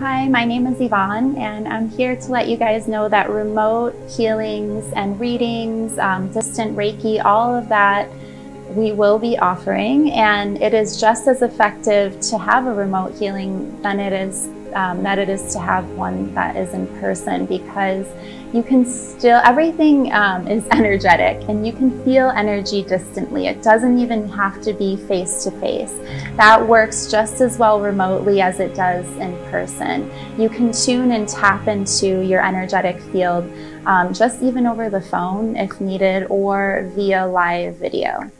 Hi, my name is Yvonne, and I'm here to let you guys know that remote healings and readings, um, distant Reiki, all of that we will be offering, and it is just as effective to have a remote healing than it is um, that it is to have one that is in person because you can still, everything um, is energetic and you can feel energy distantly. It doesn't even have to be face to face. That works just as well remotely as it does in person. You can tune and tap into your energetic field um, just even over the phone if needed or via live video.